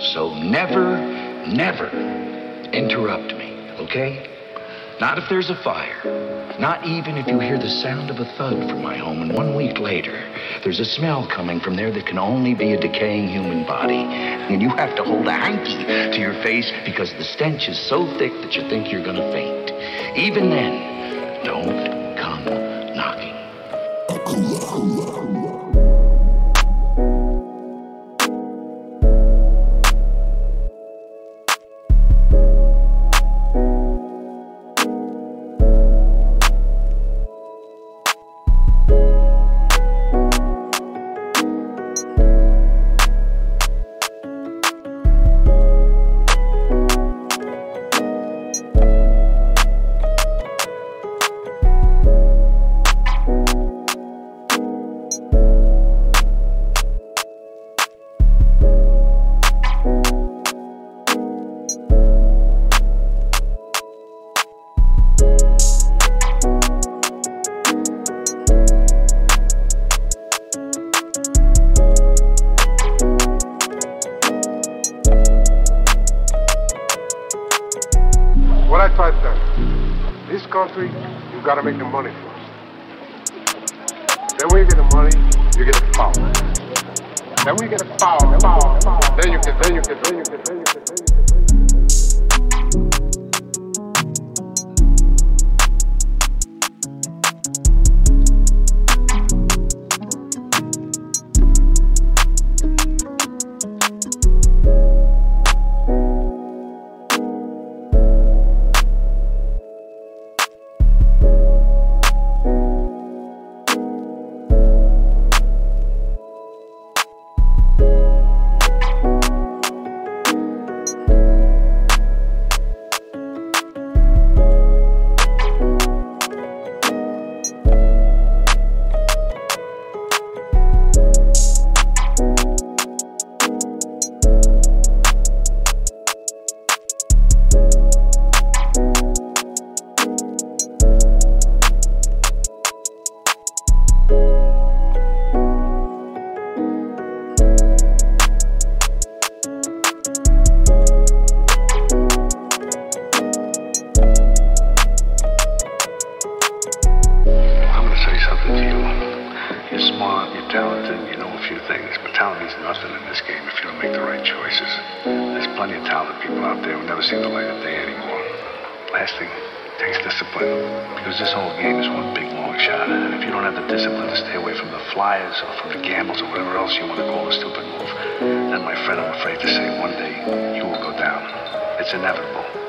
So never, never interrupt me, okay? Not if there's a fire. Not even if you hear the sound of a thud from my home, and one week later, there's a smell coming from there that can only be a decaying human body. And you have to hold a hanky to your face because the stench is so thick that you think you're gonna faint. Even then, don't come What I try to tell you, this country, you gotta make the money first. Then when you get the money, you get the power. Then when you get the power, power, then you can, then you can, then you can, then you can, then you can. Smart, you're talented, you know a few things, but talent means nothing in this game if you don't make the right choices. There's plenty of talented people out there who never see the light of day anymore. Last thing, takes discipline, because this whole game is one big long shot, and if you don't have the discipline to stay away from the flyers or from the gambles or whatever else you want to call a stupid move, then my friend, I'm afraid to say one day you will go down. It's inevitable.